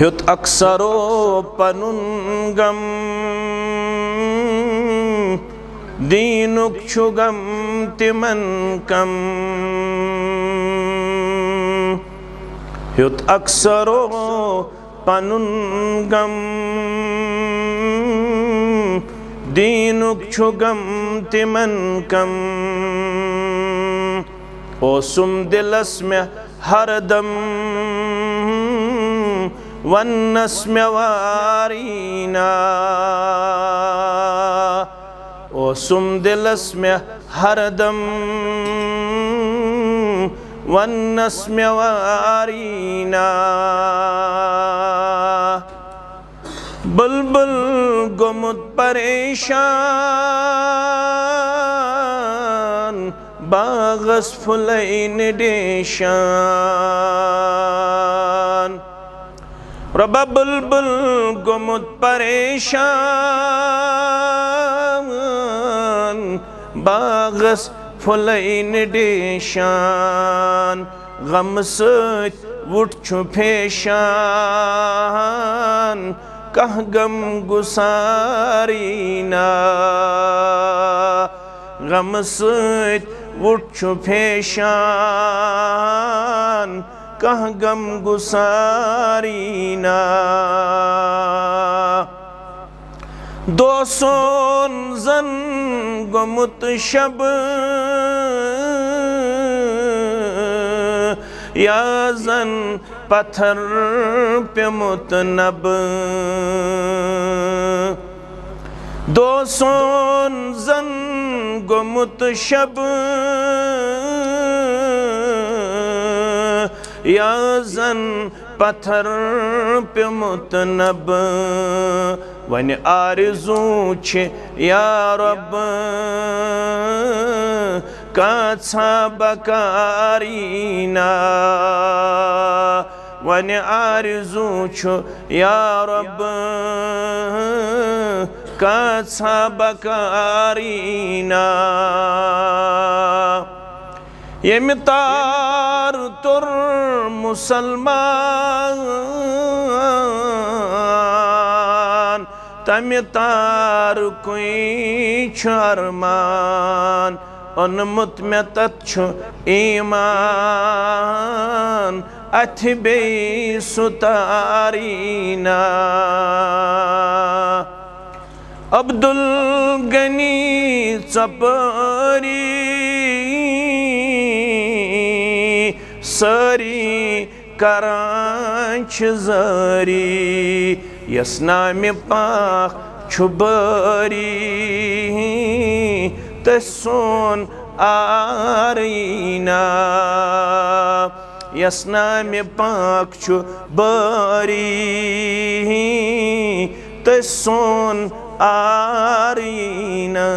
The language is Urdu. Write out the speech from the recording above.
ہیت اکثرو پنن غم دینک تمن کم۔ ہیت اکثرو پنن دینک تمن کم۔ اوسم دلس میں ہر دم۔ ونس میں وارینا اوسم دلس میں ہر دم. ونس وارینا بلبل گمت پریشان، باغس فلین ڈیشان. ربا بلبل گمت پریشان، باغس فلین ڈیشان غم ست وٹ چھو پیشان کہ غم گسارینا غم ست وٹ چھو پیشان کہ غم گسارینا دوسون زن گمت شب۔ یا زن پتھر پیمت نب دوسون زن گمت شب۔ یا زن پتھر پیمت نب ون آرزو چھ یا رب، کاچھا بکارینا ون آرزو چھ یا رب، کاچھا بکارینا یم تار تر مسلمان، تم تار کوئی چھرمان انمت میں چھو ایمان، اتھ بے ستارینا عبدالغنی چپری ساری، کرانچ زاری، یس نام پاک چھبری تسون آرینا، یس نام پاک چھبری تسون آرینا۔